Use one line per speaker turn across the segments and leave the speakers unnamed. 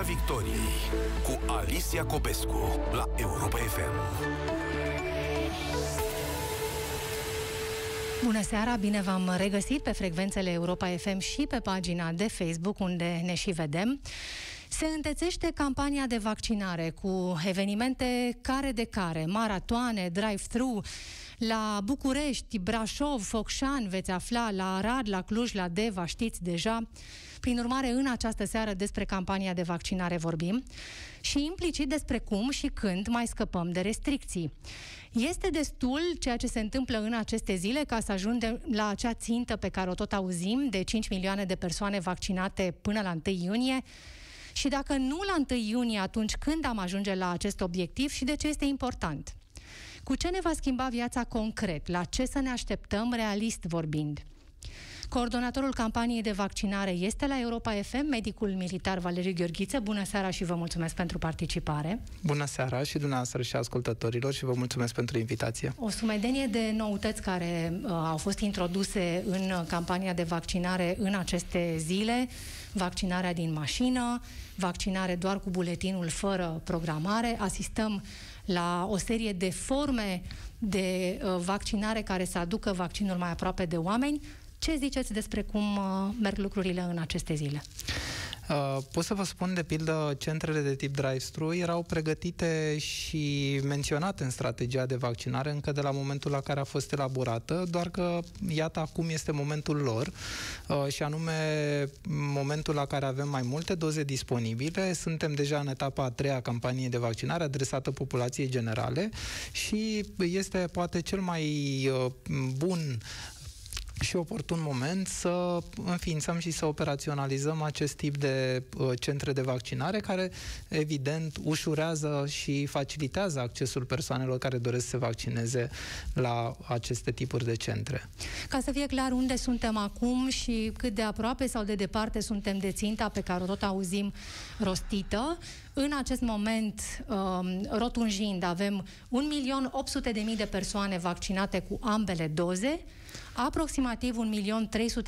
Piața Victoriei cu Alicia Copescu la Europa FM.
Bună seara, bine v-am regăsit pe frecvențele Europa FM și pe pagina de Facebook unde ne și vedem. Se întețește campania de vaccinare cu evenimente care de care, maratoane, drive-thru, la București, Brașov, Focșan veți afla, la Arad, la Cluj, la Deva, știți deja. Prin urmare, în această seară despre campania de vaccinare vorbim și implicit despre cum și când mai scăpăm de restricții. Este destul ceea ce se întâmplă în aceste zile ca să ajungem la acea țintă pe care o tot auzim de 5 milioane de persoane vaccinate până la 1 iunie? Și dacă nu la 1 iunie, atunci când am ajunge la acest obiectiv și de ce este important? Cu ce ne va schimba viața concret? La ce să ne așteptăm realist vorbind? Coordonatorul campaniei de vaccinare este la Europa FM, medicul militar Valeriu Gheorghiță. Bună seara și vă mulțumesc pentru participare.
Bună seara și dumneavoastră și ascultătorilor și vă mulțumesc pentru invitație.
O sumedenie de noutăți care uh, au fost introduse în campania de vaccinare în aceste zile. Vaccinarea din mașină, vaccinare doar cu buletinul fără programare. Asistăm la o serie de forme de uh, vaccinare care să aducă vaccinul mai aproape de oameni. Ce ziceți despre cum uh, merg lucrurile în aceste zile?
Uh, pot să vă spun, de pildă, centrele de tip drive-thru erau pregătite și menționate în strategia de vaccinare încă de la momentul la care a fost elaborată, doar că, iată, acum este momentul lor uh, și anume momentul la care avem mai multe doze disponibile. Suntem deja în etapa a treia campanie de vaccinare adresată populației generale și este poate cel mai uh, bun și oportun moment să înființăm și să operaționalizăm acest tip de uh, centre de vaccinare care, evident, ușurează și facilitează accesul persoanelor care doresc să se vaccineze la aceste tipuri de centre.
Ca să fie clar unde suntem acum și cât de aproape sau de departe suntem de ținta pe care o tot auzim rostită, în acest moment, um, rotunjind, avem 1.800.000 de persoane vaccinate cu ambele doze, aproximativ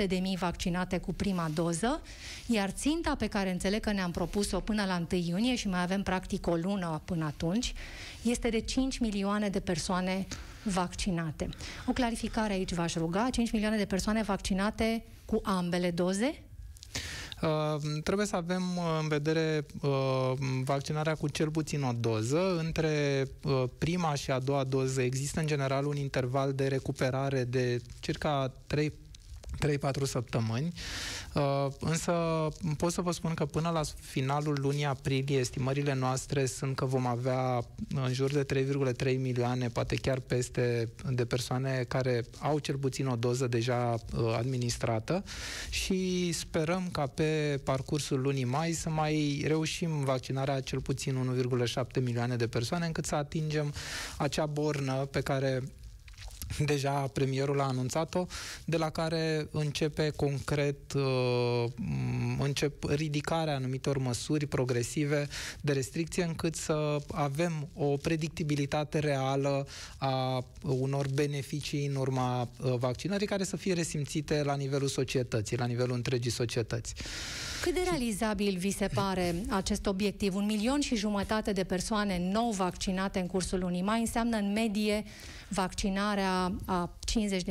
1.300.000 vaccinate cu prima doză, iar ținta pe care înțeleg că ne-am propus-o până la 1 iunie și mai avem practic o lună până atunci, este de 5 milioane de persoane vaccinate. O clarificare aici v-aș ruga, 5 milioane de persoane vaccinate cu ambele doze?
Uh, trebuie să avem uh, în vedere uh, vaccinarea cu cel puțin o doză. Între uh, prima și a doua doză există în general un interval de recuperare de circa 3 3-4 săptămâni, uh, însă pot să vă spun că până la finalul lunii aprilie estimările noastre sunt că vom avea în jur de 3,3 milioane, poate chiar peste, de persoane care au cel puțin o doză deja uh, administrată. Și sperăm ca pe parcursul lunii mai să mai reușim vaccinarea cel puțin 1,7 milioane de persoane încât să atingem acea bornă pe care deja premierul a anunțat-o, de la care începe concret uh, încep ridicarea anumitor măsuri progresive de restricție încât să avem o predictibilitate reală a unor beneficii în urma uh, vaccinării care să fie resimțite la nivelul societății, la nivelul întregii societăți.
Cât de realizabil vi se pare acest obiectiv? Un milion și jumătate de persoane nou vaccinate în cursul lunii mai înseamnă în medie vaccinarea a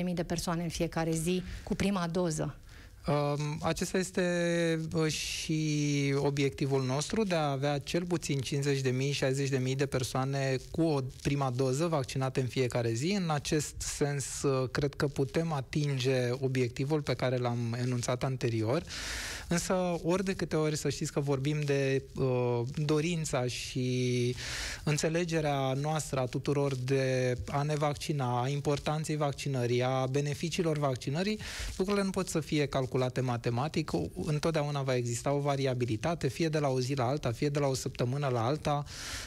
50.000 de persoane în fiecare zi cu prima doză.
Um, acesta este uh, și obiectivul nostru de a avea cel puțin 50.000, 60.000 de persoane cu o prima doză vaccinate în fiecare zi. În acest sens, uh, cred că putem atinge obiectivul pe care l-am enunțat anterior. Însă, ori de câte ori să știți că vorbim de uh, dorința și înțelegerea noastră a tuturor de a ne vaccina, a importanței vaccinării, a beneficiilor vaccinării, lucrurile nu pot să fie calculate matematic. Întotdeauna va exista o variabilitate, fie de la o zi la alta, fie de la o săptămână la alta.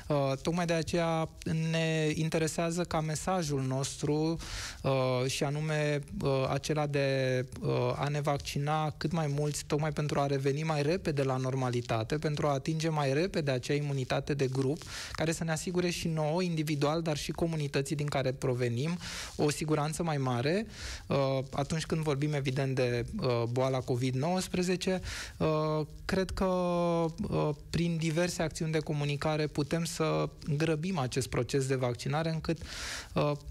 Uh, tocmai de aceea ne interesează ca mesajul nostru uh, și anume uh, acela de uh, a ne vaccina cât mai mulți, tocmai pentru pentru a reveni mai repede la normalitate, pentru a atinge mai repede acea imunitate de grup, care să ne asigure și nouă, individual, dar și comunității din care provenim, o siguranță mai mare uh, atunci când vorbim, evident, de uh, boala COVID-19. Cred că prin diverse acțiuni de comunicare putem să grăbim acest proces de vaccinare încât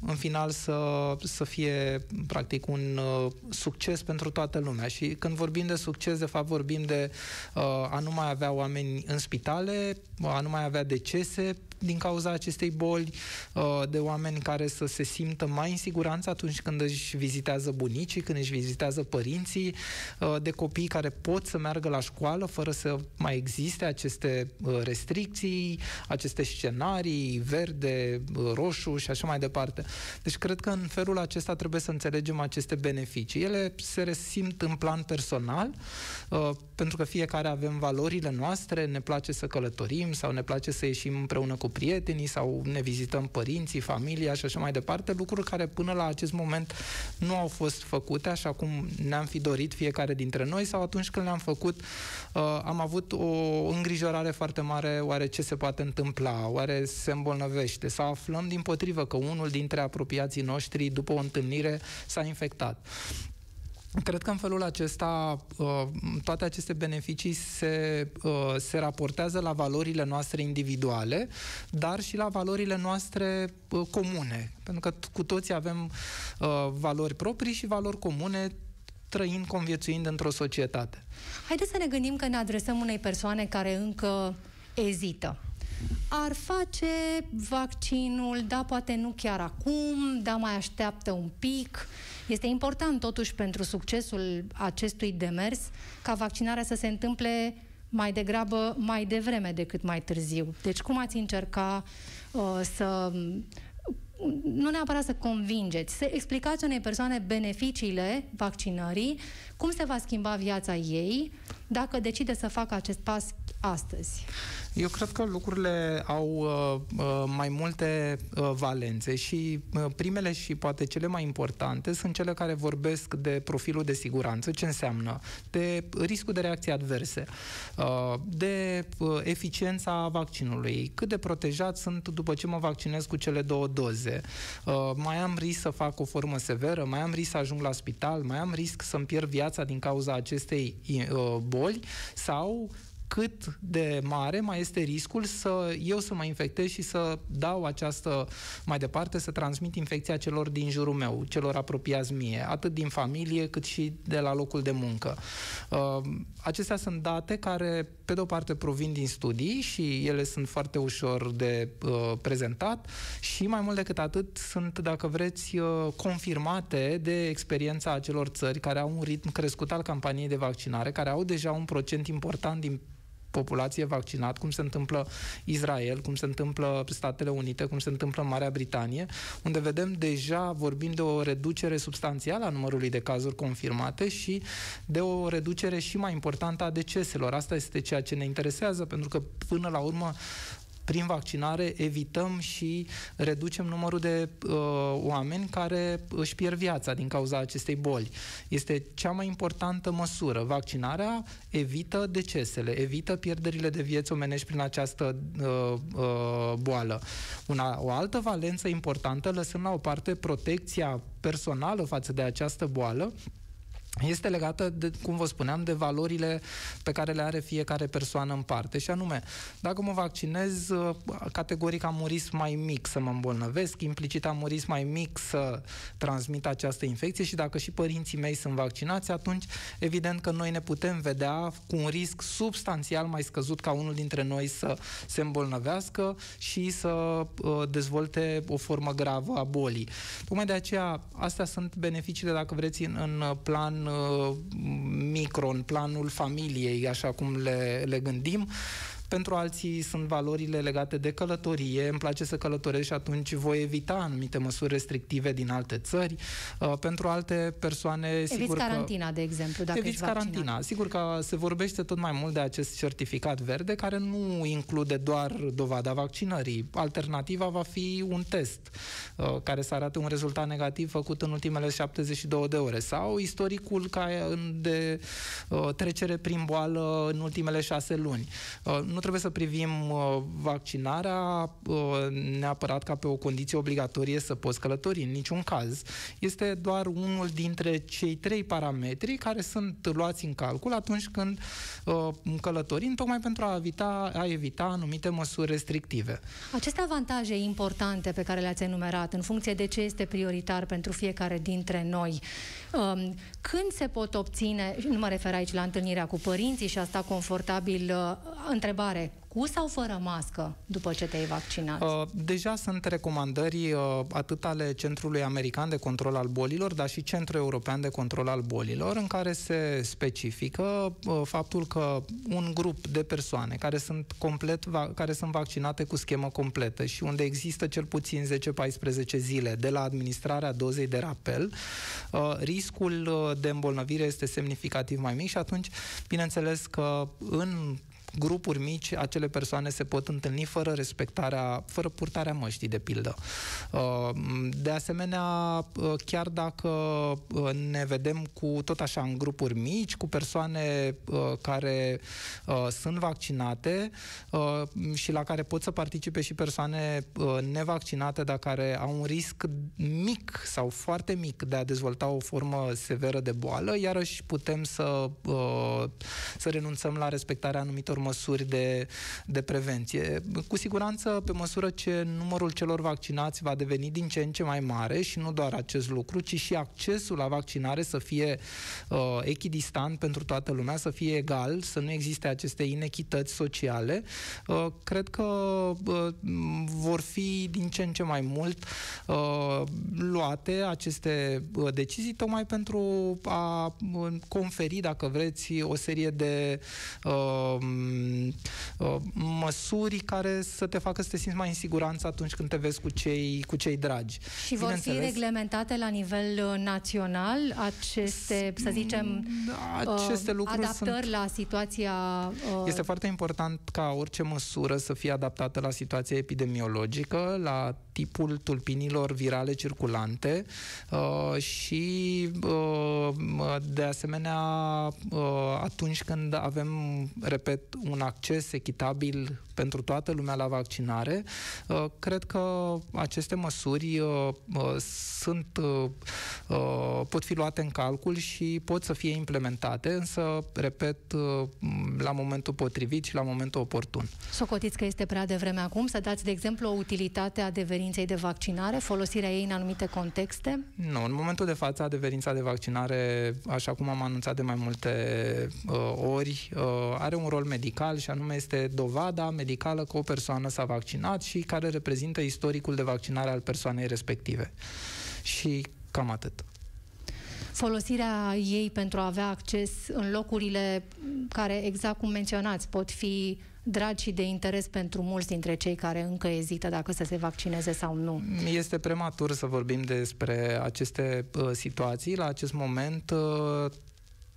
în final să, să fie practic un succes pentru toată lumea. Și când vorbim de succes, de fapt vorbim de a nu mai avea oameni în spitale, a nu mai avea decese din cauza acestei boli, uh, de oameni care să se simtă mai în siguranță atunci când își vizitează bunicii, când își vizitează părinții, uh, de copii care pot să meargă la școală fără să mai existe aceste uh, restricții, aceste scenarii verde, roșu și așa mai departe. Deci cred că în felul acesta trebuie să înțelegem aceste beneficii. Ele se resimt în plan personal, pentru că fiecare avem valorile noastre, ne place să călătorim sau ne place să ieșim împreună cu prietenii sau ne vizităm părinții, familia și așa mai departe, lucruri care până la acest moment nu au fost făcute așa cum ne-am fi dorit fiecare dintre noi sau atunci când le-am făcut uh, am avut o îngrijorare foarte mare oare ce se poate întâmpla, oare se îmbolnăvește sau aflăm din potrivă că unul dintre apropiații noștri după o întâlnire s-a infectat. Cred că în felul acesta uh, toate aceste beneficii se, uh, se raportează la valorile noastre individuale, dar și la valorile noastre uh, comune. Pentru că cu toții avem valori proprii și valori comune trăind, conviețuind într-o societate.
Haideți să ne gândim că ne adresăm unei persoane care încă ezită. Ar face vaccinul, da, poate nu chiar acum, da, mai așteaptă un pic. Este important totuși pentru succesul acestui demers ca vaccinarea să se întâmple mai degrabă mai devreme decât mai târziu. Deci cum ați încerca uh, să nu neapărat să convingeți, să explicați unei persoane beneficiile vaccinării, cum se va schimba viața ei dacă decide să facă acest pas astăzi?
Eu cred că lucrurile au uh, uh, mai multe uh, valențe și uh, primele și poate cele mai importante sunt cele care vorbesc de profilul de siguranță, ce înseamnă, de riscul de reacții adverse, uh, de uh, eficiența vaccinului, cât de protejat sunt după ce mă vaccinez cu cele două doze, uh, mai am risc să fac o formă severă, mai am risc să ajung la spital, mai am risc să-mi pierd viața din cauza acestei uh, boli sau cât de mare mai este riscul să eu să mă infectez și să dau această mai departe, să transmit infecția celor din jurul meu, celor apropiați mie, atât din familie cât și de la locul de muncă. Uh, acestea sunt date care, pe de-o parte, provin din studii și ele sunt foarte ușor de uh, prezentat și mai mult decât atât sunt, dacă vreți, uh, confirmate de experiența acelor țări care au un ritm crescut al campaniei de vaccinare, care au deja un procent important din populație vaccinat, cum se întâmplă Israel, cum se întâmplă Statele Unite, cum se întâmplă în Marea Britanie, unde vedem deja, vorbim de o reducere substanțială a numărului de cazuri confirmate și de o reducere și mai importantă a deceselor. Asta este ceea ce ne interesează, pentru că până la urmă prin vaccinare evităm și reducem numărul de uh, oameni care își pierd viața din cauza acestei boli. Este cea mai importantă măsură. Vaccinarea evită decesele, evită pierderile de vieți omenești prin această uh, uh, boală. Una, o altă valență importantă, lăsând la o parte protecția personală față de această boală, este legată, de, cum vă spuneam, de valorile pe care le are fiecare persoană în parte. Și anume, dacă mă vaccinez, uh, categoric am un risc mai mic să mă îmbolnăvesc, implicit am un risc mai mic să transmit această infecție și dacă și părinții mei sunt vaccinați, atunci evident că noi ne putem vedea cu un risc substanțial mai scăzut ca unul dintre noi să se îmbolnăvească și să uh, dezvolte o formă gravă a bolii. Tocmai de aceea, astea sunt beneficiile, dacă vreți, în, în plan uh, micro, în planul familiei, așa cum le, le gândim. Pentru alții sunt valorile legate de călătorie, îmi place să călătoresc și atunci voi evita anumite măsuri restrictive din alte țări. Uh, pentru alte persoane,
Eviți
sigur
carantina,
că...
de exemplu, dacă
Eviți carantina. Sigur că se vorbește tot mai mult de acest certificat verde, care nu include doar dovada vaccinării. Alternativa va fi un test uh, care să arate un rezultat negativ făcut în ultimele 72 de ore sau istoricul ca de uh, trecere prin boală în ultimele șase luni. Uh, nu trebuie să privim vaccinarea neapărat ca pe o condiție obligatorie să poți călători, în niciun caz. Este doar unul dintre cei trei parametri care sunt luați în calcul atunci când călătorim, tocmai pentru a evita, a evita anumite măsuri restrictive.
Aceste avantaje importante pe care le-ați enumerat, în funcție de ce este prioritar pentru fiecare dintre noi, um, când se pot obține, nu mă refer aici la întâlnirea cu părinții și asta confortabil, uh, întrebare, cu sau fără mască după ce te-ai vaccinat? Uh,
deja sunt recomandări uh, atât ale Centrului American de Control al Bolilor, dar și Centrul European de Control al Bolilor, în care se specifică uh, faptul că un grup de persoane care sunt complet care sunt vaccinate cu schemă completă și unde există cel puțin 10-14 zile de la administrarea dozei de rapel, riscul de îmbolnăvire este semnificativ mai mic și atunci, bineînțeles că în grupuri mici, acele persoane se pot întâlni fără respectarea, fără purtarea măștii, de pildă. Uh, de asemenea, uh, chiar dacă uh, ne vedem cu tot așa în grupuri mici, cu persoane care sunt vaccinate și la care pot să participe și persoane nevaccinate, dar care au un risc mic sau foarte mic de a dezvolta o formă severă de boală, iarăși putem să, să renunțăm la respectarea anumitor măsuri de, de prevenție. Cu siguranță, pe măsură ce numărul celor vaccinați va deveni din ce în ce mai mare și nu doar acest lucru, ci și accesul la vaccinare să fie uh, echidistant pentru toată lumea, să fie egal, să nu existe aceste inechități sociale, uh, cred că uh, vor fi din ce în ce mai mult uh, luate aceste uh, decizii tocmai pentru a uh, conferi, dacă vreți, o serie de uh, uh, măsuri care să te facă să te simți mai în siguranță atunci când te vezi cu cei, cu cei dragi.
Și vor fi reglementate la nivel uh, național aceste, să zicem, aceste uh, lucruri adaptări sunt... la situația...
Uh... Este foarte important ca orice măsură să fie adaptată la situația epidemiologică, la tipul tulpinilor virale circulante uh, și uh, de asemenea uh, atunci când avem, repet, un acces echitabil pentru toată lumea la vaccinare, uh, cred că aceste măsuri uh, uh, sunt, pot fi luate în calcul și pot să fie implementate, însă, repet, la momentul potrivit și la momentul oportun.
Socotiți că este prea devreme acum să dați, de exemplu, o utilitate a adeverinței de vaccinare, folosirea ei în anumite contexte?
Nu, în momentul de față, adeverința de vaccinare, așa cum am anunțat de mai multe uh, ori, uh, are un rol medical și anume este dovada medicală că o persoană s-a vaccinat și care reprezintă istoricul de vaccinare al persoanei respective. Și cam atât
folosirea ei pentru a avea acces în locurile care, exact cum menționați, pot fi dragi și de interes pentru mulți dintre cei care încă ezită dacă să se vaccineze sau nu.
Este prematur să vorbim despre aceste uh, situații. La acest moment uh,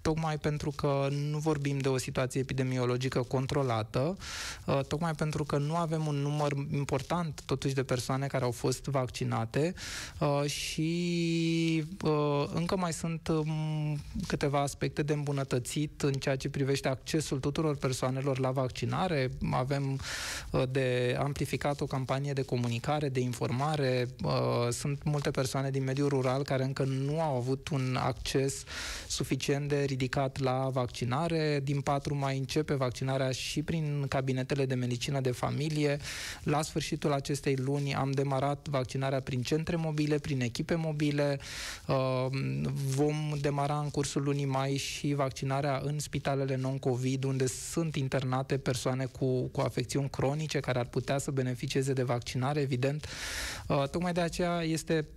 tocmai pentru că nu vorbim de o situație epidemiologică controlată, uh, tocmai pentru că nu avem un număr important totuși de persoane care au fost vaccinate uh, și uh, încă mai sunt um, câteva aspecte de îmbunătățit în ceea ce privește accesul tuturor persoanelor la vaccinare. Avem de amplificat o campanie de comunicare, de informare. Sunt multe persoane din mediul rural care încă nu au avut un acces suficient de ridicat la vaccinare. Din 4 mai începe vaccinarea și prin cabinetele de medicină de familie. La sfârșitul acestei luni am demarat vaccinarea prin centre mobile, prin echipe mobile. Uh, vom demara în cursul lunii mai și vaccinarea în spitalele non-COVID, unde sunt internate persoane cu, cu afecțiuni cronice care ar putea să beneficieze de vaccinare, evident. Uh, tocmai de aceea este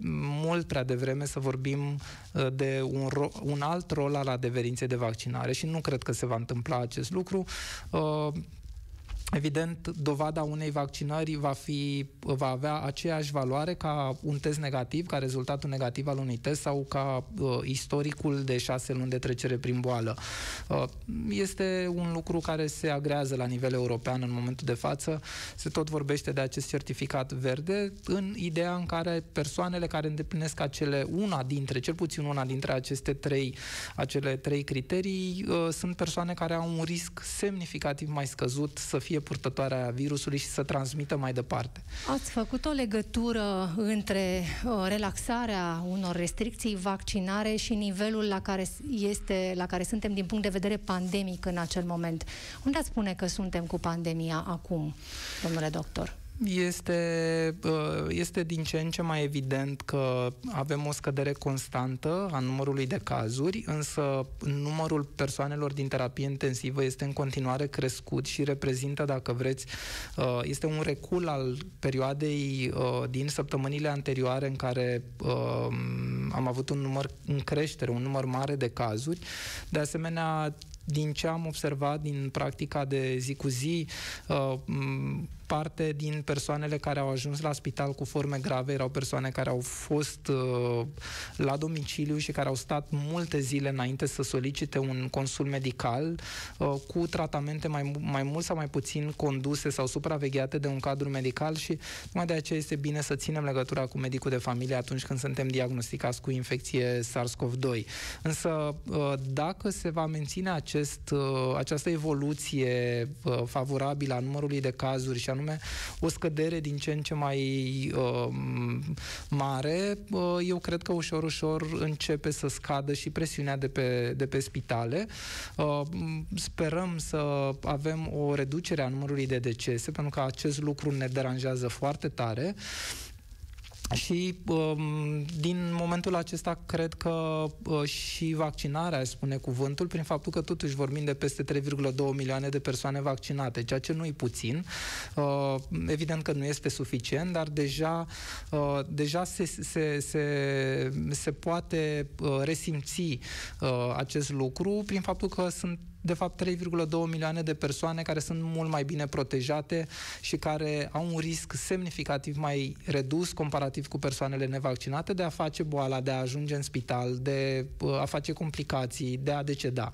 mult prea devreme să vorbim uh, de un, ro- un alt rol al adeverinței cerințe de vaccinare și nu cred că se va întâmpla acest lucru. Uh, Evident, dovada unei vaccinări va, fi, va avea aceeași valoare ca un test negativ, ca rezultatul negativ al unui test sau ca uh, istoricul de șase luni de trecere prin boală. Uh, este un lucru care se agrează la nivel european în momentul de față. Se tot vorbește de acest certificat verde în ideea în care persoanele care îndeplinesc acele una dintre, cel puțin una dintre aceste trei, acele trei criterii, uh, sunt persoane care au un risc semnificativ mai scăzut să fie fie purtătoare a virusului și să transmită mai departe.
Ați făcut o legătură între uh, relaxarea unor restricții vaccinare și nivelul la care, este, la care suntem din punct de vedere pandemic în acel moment. Unde ați spune că suntem cu pandemia acum, domnule doctor?
Este, uh, este din ce în ce mai evident că avem o scădere constantă a numărului de cazuri, însă numărul persoanelor din terapie intensivă este în continuare crescut și reprezintă, dacă vreți, uh, este un recul al perioadei uh, din săptămânile anterioare în care am avut un număr în creștere, un număr mare de cazuri. De asemenea, din ce am observat din practica de zi cu zi, parte din persoanele care au ajuns la spital cu forme grave erau persoane care au fost uh, la domiciliu și care au stat multe zile înainte să solicite un consul medical uh, cu tratamente mai, mai mult sau mai puțin conduse sau supravegheate de un cadru medical și mai de aceea este bine să ținem legătura cu medicul de familie atunci când suntem diagnosticați cu infecție SARS-CoV-2. Însă uh, dacă se va menține acest, uh, această evoluție uh, favorabilă a numărului de cazuri și a anume o scădere din ce în ce mai uh, mare, uh, eu cred că ușor, ușor începe să scadă și presiunea de pe, de pe spitale. Uh, sperăm să avem o reducere a numărului de decese, pentru că acest lucru ne deranjează foarte tare. Și um, din momentul acesta cred că uh, și vaccinarea, spune cuvântul, prin faptul că totuși vorbim de peste 3,2 milioane de persoane vaccinate, ceea ce nu e puțin. Uh, evident că nu este suficient, dar deja, uh, deja se, se, se, se poate uh, resimți uh, acest lucru prin faptul că sunt de fapt 3,2 milioane de persoane care sunt mult mai bine protejate și care au un risc semnificativ mai redus comparativ cu persoanele nevaccinate de a face boala, de a ajunge în spital, de uh, a face complicații, de a deceda.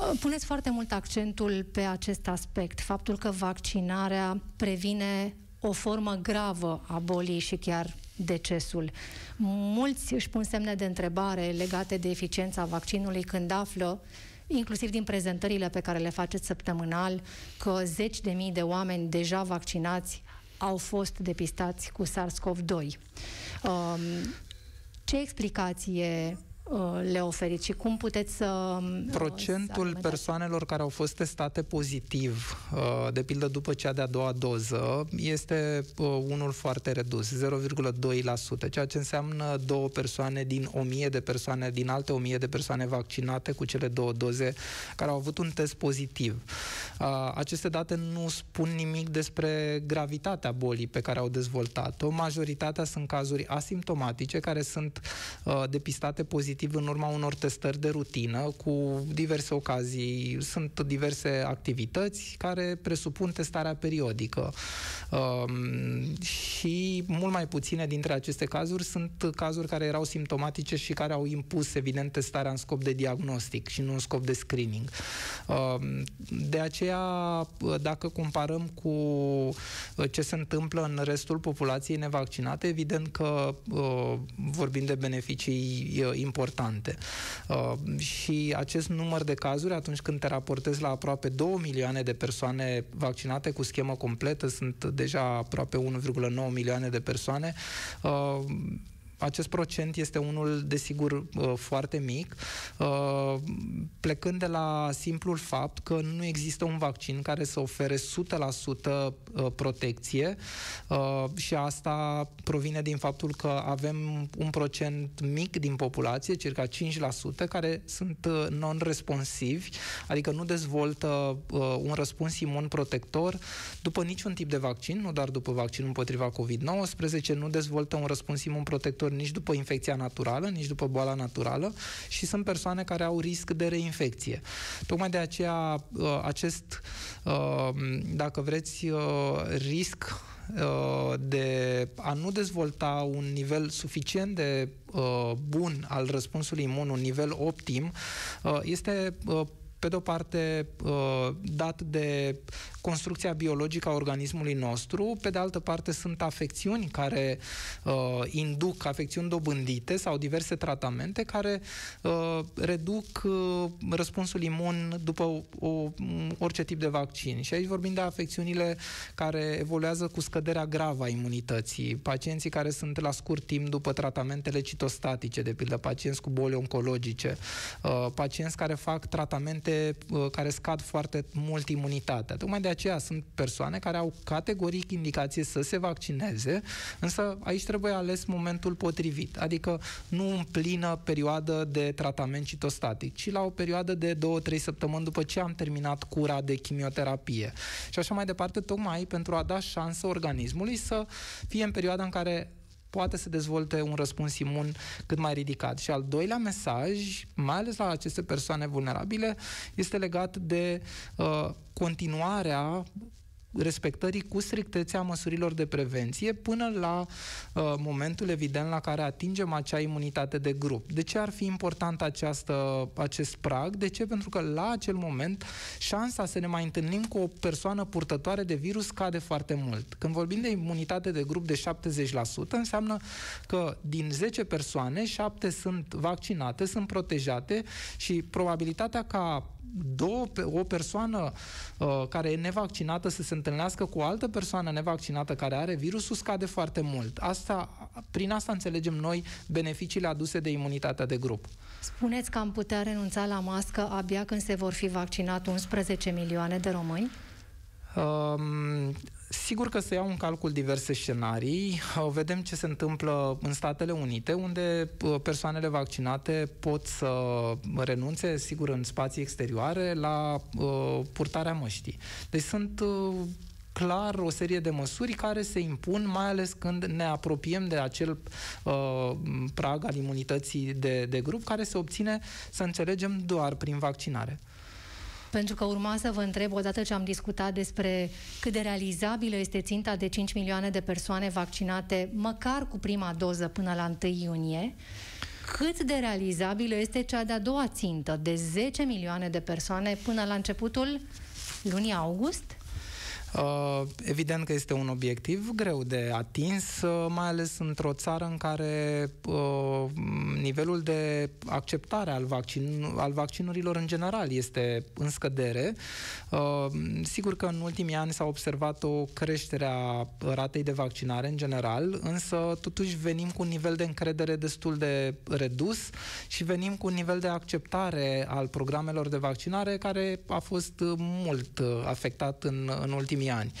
Uh, puneți foarte mult accentul pe acest aspect, faptul că vaccinarea previne o formă gravă a bolii și chiar decesul. Mulți își pun semne de întrebare legate de eficiența vaccinului când află inclusiv din prezentările pe care le faceți săptămânal, că zeci de mii de oameni deja vaccinați au fost depistați cu SARS-CoV-2. Um, ce explicație Uh, le oferiți și cum puteți să...
Uh, Procentul să persoanelor care au fost testate pozitiv, uh, de pildă după cea de-a doua doză, este unul foarte redus, 0,2%, ceea ce înseamnă două persoane din 1000 de persoane, din alte 1000 de persoane vaccinate cu cele două doze, care au avut un test pozitiv. Aceste date nu spun nimic despre gravitatea bolii pe care au dezvoltat-o. Majoritatea sunt cazuri asimptomatice care sunt depistate pozitiv pozitiv în urma unor testări de rutină cu diverse ocazii. Sunt diverse activități care presupun testarea periodică. Um, și mult mai puține dintre aceste cazuri sunt cazuri care erau simptomatice și care au impus, evident, testarea în scop de diagnostic și nu în scop de screening. Um, de aceea, dacă comparăm cu ce se întâmplă în restul populației nevaccinate, evident că uh, vorbim de beneficii uh, importante importante. Uh, și acest număr de cazuri, atunci când te raportezi la aproape 2 milioane de persoane vaccinate cu schemă completă, sunt deja aproape 1,9 milioane de persoane, uh, acest procent este unul, desigur, uh, foarte mic, uh, plecând de la simplul fapt că nu există un vaccin care să ofere 100% uh, protecție și asta provine din faptul că avem un procent mic din populație, circa 5%, care sunt non-responsivi, adică nu dezvoltă un răspuns imun protector după niciun tip de vaccin, nu doar după vaccinul împotriva COVID-19, nu dezvoltă un răspuns imun protector doctor nici după infecția naturală, nici după boala naturală și sunt persoane care au risc de reinfecție. Tocmai de aceea uh, acest, uh, dacă vreți, uh, risc de a nu dezvolta un nivel suficient de bun al răspunsului imun, un nivel optim, este pe de-o parte, uh, dat de construcția biologică a organismului nostru, pe de altă parte sunt afecțiuni care uh, induc, afecțiuni dobândite sau diverse tratamente care uh, reduc uh, răspunsul imun după o, o, orice tip de vaccin. Și aici vorbim de afecțiunile care evoluează cu scăderea gravă a imunității, pacienții care sunt la scurt timp după tratamentele citostatice, de pildă pacienți cu boli oncologice, uh, pacienți care fac tratamente uh, care scad foarte mult imunitatea. Tocmai de aceea sunt persoane care au categoric indicație să se vaccineze, însă aici trebuie ales momentul potrivit, adică nu în plină perioadă de tratament citostatic, ci la o perioadă de 2-3 săptămâni după ce am terminat cura de chimioterapie. Și așa mai departe, tocmai pentru a da șansă organismului să fie în perioada în care poate să dezvolte un răspuns imun cât mai ridicat. Și al doilea mesaj, mai ales la aceste persoane vulnerabile, este legat de uh, continuarea respectării cu strictețea măsurilor de prevenție până la uh, momentul evident la care atingem acea imunitate de grup. De ce ar fi important această, acest prag? De ce? Pentru că la acel moment șansa să ne mai întâlnim cu o persoană purtătoare de virus scade foarte mult. Când vorbim de imunitate de grup de 70%, înseamnă că din 10 persoane, 7 sunt vaccinate, sunt protejate și probabilitatea ca două, o persoană uh, care e nevaccinată să se întâlnească cu o altă persoană nevaccinată care are virusul scade foarte mult. Asta, prin asta înțelegem noi beneficiile aduse de imunitatea de grup.
Spuneți că am putea renunța la mască abia când se vor fi vaccinat 11 milioane de români?
Um, Sigur că se iau în calcul diverse scenarii. Vedem ce se întâmplă în Statele Unite, unde uh, persoanele vaccinate pot să renunțe, sigur, în spații exterioare, la uh, purtarea măștii. Deci sunt uh, clar o serie de măsuri care se impun, mai ales când ne apropiem de acel uh, prag al imunității de, de grup, care se obține, să înțelegem, doar prin vaccinare.
Pentru că urma să vă întreb, odată ce am discutat despre cât de realizabilă este ținta de 5 milioane de persoane vaccinate, măcar cu prima doză până la 1 iunie, cât de realizabilă este cea de-a doua țintă de 10 milioane de persoane până la începutul lunii august?
Uh, evident că este un obiectiv greu de atins, uh, mai ales într-o țară în care uh, nivelul de acceptare al, vaccin, al vaccinurilor în general este în scădere. Sigur că în ultimii ani s-a observat o creștere a ratei de vaccinare în general, însă totuși venim cu un nivel de încredere destul de redus și venim cu un nivel de acceptare al programelor de vaccinare care a fost mult afectat în, în ultimii ultimii ani.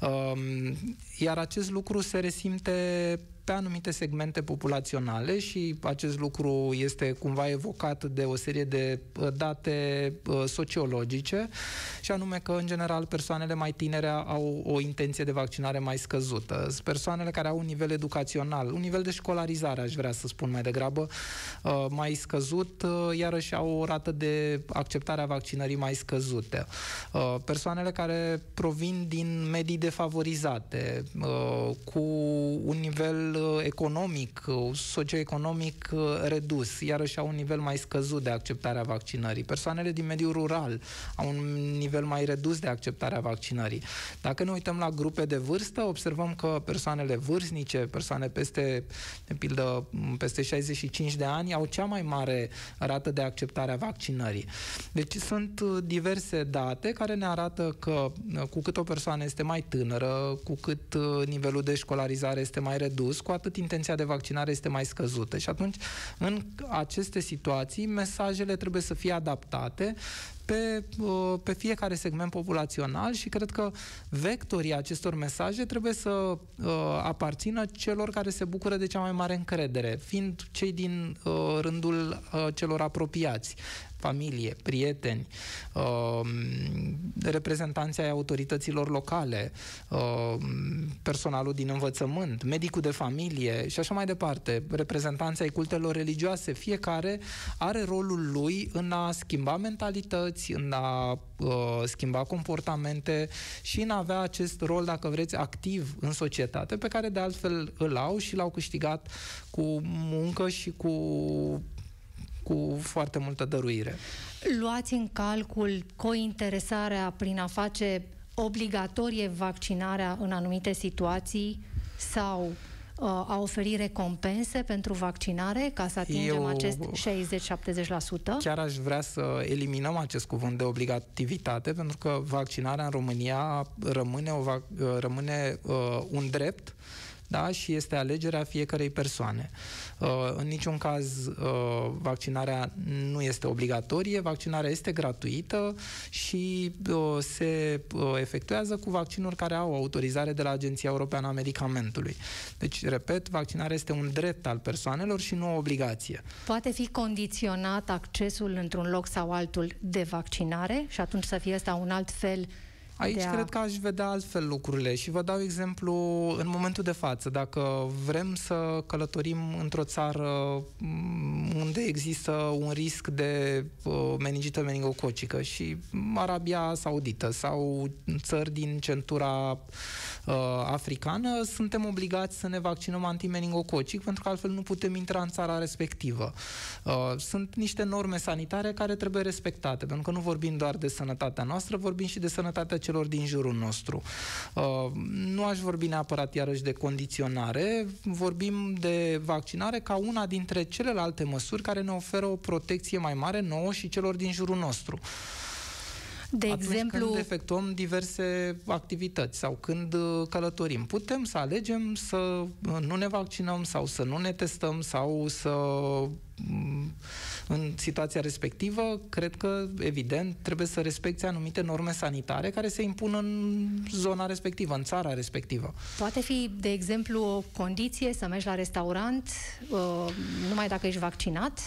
Um, iar acest lucru se resimte pe anumite segmente populaționale și acest lucru este cumva evocat de o serie de uh, date uh, sociologice și anume că, în general, persoanele mai tinere au o intenție de vaccinare mai scăzută. Persoanele care au un nivel educațional, un nivel de școlarizare, aș vrea să spun mai degrabă, uh, mai scăzut, iarăși au o rată de acceptare a vaccinării mai scăzute. Persoanele care provin din medii defavorizate, cu un nivel Uh, economic, uh, socioeconomic uh, redus, iarăși au un nivel mai scăzut de acceptare a vaccinării. Persoanele din mediul rural au un nivel mai redus de acceptare a vaccinării. Dacă ne uităm la grupe de vârstă, observăm că persoanele vârstnice, persoane peste, de pildă, peste 65 de ani, au cea mai mare rată de acceptare a vaccinării. Deci sunt diverse date care ne arată că cu cât o persoană este mai tânără, cu cât nivelul de școlarizare este mai redus, cu atât intenția de vaccinare este mai scăzută. Și atunci, în aceste situații, mesajele trebuie să fie adaptate pe, uh, pe fiecare segment populațional și cred că vectorii acestor mesaje trebuie să uh, aparțină celor care se bucură de cea mai mare încredere, fiind cei din uh, rândul uh, celor apropiați familie, prieteni, uh, reprezentanții ai autorităților locale, uh, personalul din învățământ, medicul de familie și așa mai departe, reprezentanții ai cultelor religioase, fiecare are rolul lui în a schimba mentalități, în a uh, schimba comportamente și în a avea acest rol, dacă vreți, activ în societate, pe care de altfel îl au și l-au câștigat cu muncă și cu cu foarte multă dăruire.
Luați în calcul cointeresarea prin a face obligatorie vaccinarea în anumite situații sau uh, a oferi recompense pentru vaccinare ca să atingem Eu acest 60-70%?
Chiar aș vrea să eliminăm acest cuvânt de obligativitate, pentru că vaccinarea în România rămâne, o, rămâne uh, un drept da? și este alegerea fiecarei persoane. Uh, în niciun caz uh, vaccinarea nu este obligatorie, vaccinarea este gratuită și uh, se efectuează cu vaccinuri care au autorizare de la Agenția Europeană a Medicamentului. Deci, repet, vaccinarea este un drept al persoanelor și nu o obligație.
Poate fi condiționat accesul într-un loc sau altul de vaccinare și atunci să fie ăsta un alt fel
Aici a... cred că aș vedea altfel lucrurile și vă dau exemplu în momentul de față. Dacă vrem să călătorim într-o țară mm, unde există un risc de uh, meningită meningococică și Arabia Saudită sau țări din centura uh, africană, suntem obligați să ne vaccinăm antimeningococic pentru că altfel nu putem intra în țara respectivă. Uh, sunt niște norme sanitare care trebuie respectate, pentru că nu vorbim doar de sănătatea noastră, vorbim și de sănătatea celor din jurul nostru. Uh, nu aș vorbi neapărat iarăși de condiționare, vorbim de vaccinare ca una dintre celelalte măsuri care ne oferă o protecție mai mare nouă și celor din jurul nostru.
De
Atunci
exemplu...
când efectuăm diverse activități sau când uh, călătorim, putem să alegem să uh, nu ne vaccinăm sau să nu ne testăm sau să mm, în situația respectivă, cred că, evident, trebuie să respecte anumite norme sanitare care se impun în zona respectivă, în țara respectivă.
Poate fi, de exemplu, o condiție să mergi la restaurant uh, numai dacă ești vaccinat?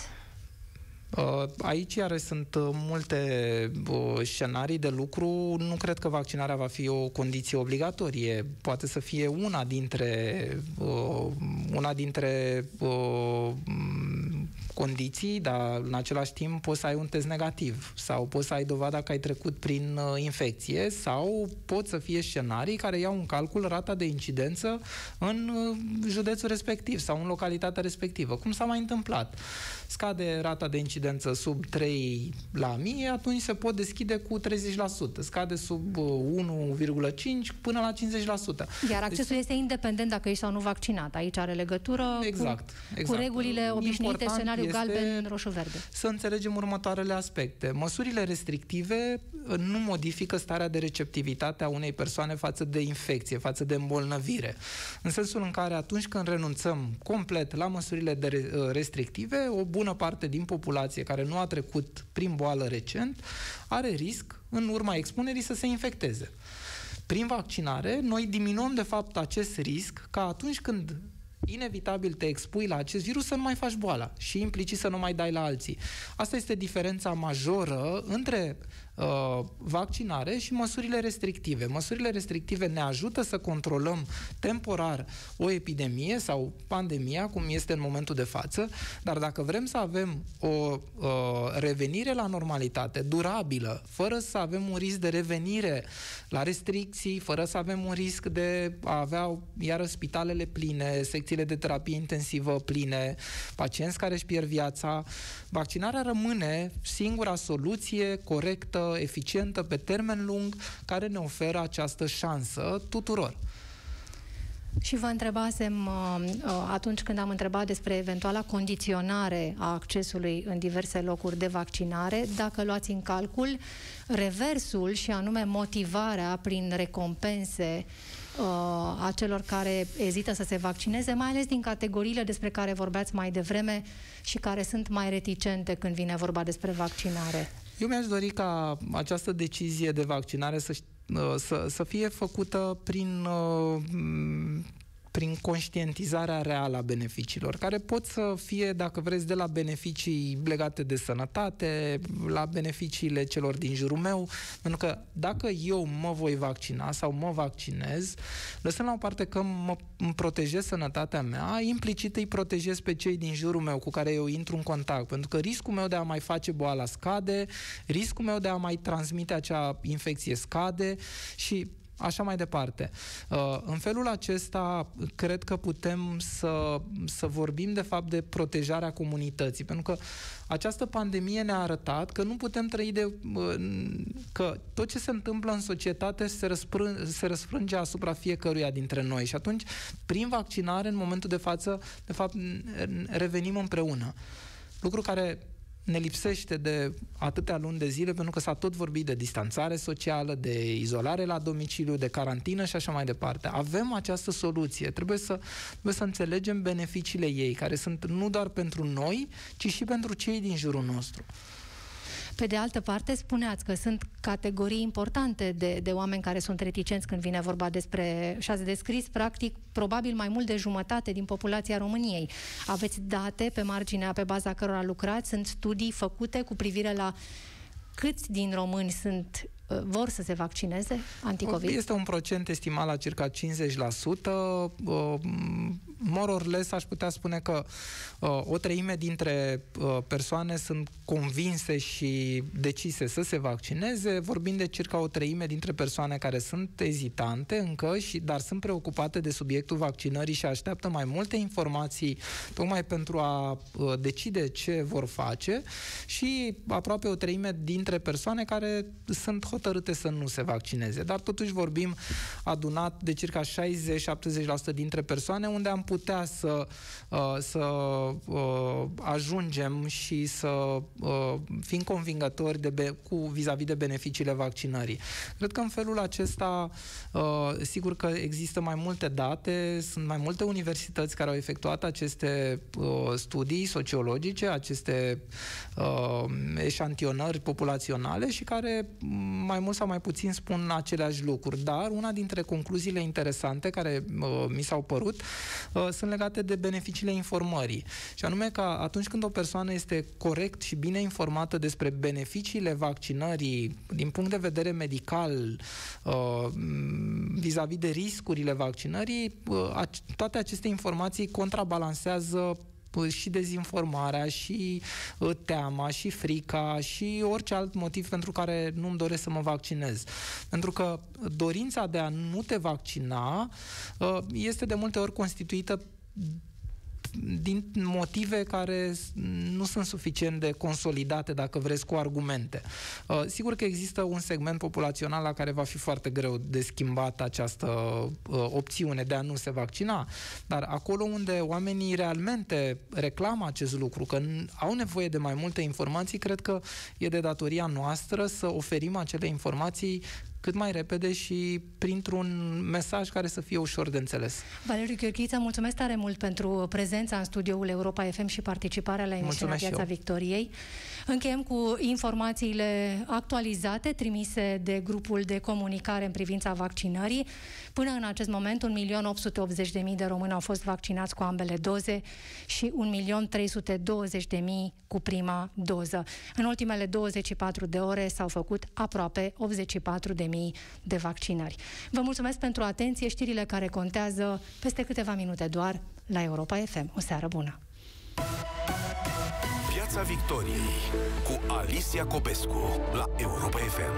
Uh, aici iar sunt uh, multe uh, scenarii de lucru. Nu cred că vaccinarea va fi o condiție obligatorie. Poate să fie una dintre una dintre condiții, dar în același timp poți să ai un test negativ sau poți să ai dovada că ai trecut prin infecție sau pot să fie scenarii care iau în calcul rata de incidență în județul respectiv sau în localitatea respectivă, cum s-a mai întâmplat. Scade rata de incidență sub 3 la mie, atunci se pot deschide cu 30%. Scade sub 1,5 uh, până la 50%.
Iar accesul deci, este independent dacă ești sau nu vaccinat. Aici are legătură
exact,
cu,
exact.
cu regulile obișnuite, scenariu galben, roșu-verde.
Să înțelegem următoarele aspecte. Măsurile restrictive uh, nu modifică starea de receptivitate a unei persoane față de infecție, față de îmbolnăvire. În sensul în care atunci când renunțăm complet la măsurile de uh, restrictive, o bună parte din populație care nu a trecut prin boală recent are risc, în urma expunerii, să se infecteze. Prin vaccinare, noi diminuăm, de fapt, acest risc ca atunci când inevitabil te expui la acest virus să nu mai faci boala și implicit să nu mai dai la alții. Asta este diferența majoră între uh, vaccinare și măsurile restrictive. Măsurile restrictive ne ajută să controlăm temporar o epidemie sau pandemia, cum este în momentul de față, dar dacă vrem să avem o uh, revenire la normalitate durabilă, fără să avem un risc de revenire la restricții, fără să avem un risc de a avea iară spitalele pline, secțiile de terapie intensivă pline, pacienți care își pierd viața, vaccinarea rămâne singura soluție corectă eficientă, pe termen lung, care ne oferă această șansă tuturor.
Și vă întrebasem uh, uh, atunci când am întrebat despre eventuala condiționare a accesului în diverse locuri de vaccinare, dacă luați în calcul reversul și anume motivarea prin recompense uh, a celor care ezită să se vaccineze, mai ales din categoriile despre care vorbeați mai devreme și care sunt mai reticente când vine vorba despre vaccinare.
Eu mi-aș dori ca această decizie de vaccinare să, uh, să, să fie făcută prin uh, prin conștientizarea reală a beneficiilor, care pot să fie, dacă vreți, de la beneficii legate de sănătate, la beneficiile celor din jurul meu, pentru că dacă eu mă voi vaccina sau mă vaccinez, lăsând la o parte că mă îmi protejez sănătatea mea, implicit îi protejez pe cei din jurul meu cu care eu intru în contact, pentru că riscul meu de a mai face boala scade, riscul meu de a mai transmite acea infecție scade și așa mai departe. Uh, în felul acesta, cred că putem să, să vorbim, de fapt, de protejarea comunității, pentru că această pandemie ne-a arătat că nu putem trăi de... Uh, că tot ce se întâmplă în societate se, răsprân, se răsfrânge asupra fiecăruia dintre noi și atunci, prin vaccinare, în momentul de față, de fapt, revenim împreună. Lucru care ne lipsește de atâtea luni de zile, pentru că s-a tot vorbit de distanțare socială, de izolare la domiciliu, de carantină și așa mai departe. Avem această soluție. Trebuie să, trebuie să înțelegem beneficiile ei, care sunt nu doar pentru noi, ci și pentru cei din jurul nostru.
Pe de altă parte, spuneați că sunt categorii importante de, de oameni care sunt reticenți când vine vorba despre, și ați descris, practic, probabil mai mult de jumătate din populația României. Aveți date pe marginea, pe baza cărora lucrați? Sunt studii făcute cu privire la câți din români sunt Uh, vor să se vaccineze anticovid?
Este un procent estimat la circa 50%. Uh, more or less aș putea spune că uh, o treime dintre persoane sunt convinse și decise să se vaccineze, vorbind de circa o treime dintre persoane care sunt ezitante încă, și, dar sunt preocupate de subiectul vaccinării și așteaptă mai multe informații tocmai pentru a decide ce vor face și aproape o treime dintre persoane care sunt hotărâte să nu se vaccineze. Dar totuși vorbim adunat de circa 60-70% dintre persoane unde am putea să, uh, să uh, ajungem și să uh, fim convingători de be- cu vis-a-vis de beneficiile vaccinării. Cred că în felul acesta, sigur că există mai multe date, sunt mai multe universități care au efectuat aceste studii sociologice, aceste eșantionări populaționale și care mai mult sau mai puțin spun aceleași lucruri, dar una dintre concluziile interesante care uh, mi s-au părut uh, sunt legate de beneficiile informării. Și anume că atunci când o persoană este corect și bine informată despre beneficiile vaccinării din punct de vedere medical, uh, vis-a-vis de riscurile vaccinării, uh, toate aceste informații contrabalansează și dezinformarea, și uh, teama, și frica, și orice alt motiv pentru care nu-mi doresc să mă vaccinez. Pentru că dorința de a nu te vaccina uh, este de multe ori constituită din motive care nu sunt suficient de consolidate, dacă vreți, cu argumente. Uh, sigur că există un segment populațional la care va fi foarte greu de schimbat această uh, opțiune de a nu se vaccina, dar acolo unde oamenii realmente reclamă acest lucru, că au nevoie de mai multe informații, cred că e de datoria noastră să oferim acele informații cât mai repede și printr-un mesaj care să fie ușor de înțeles.
Valeriu Gheorghiță, mulțumesc tare mult pentru prezența în studioul Europa FM și participarea la emisiunea Piața Victoriei. Încheiem cu informațiile actualizate trimise de grupul de comunicare în privința vaccinării. Până în acest moment, 1.880.000 de români au fost vaccinați cu ambele doze și 1.320.000 cu prima doză. În ultimele 24 de ore s-au făcut aproape 84.000 de vaccinări. Vă mulțumesc pentru atenție, știrile care contează peste câteva minute doar la Europa FM. O seară bună!
Piața Victoriei cu Alicia Copescu la Europa FM.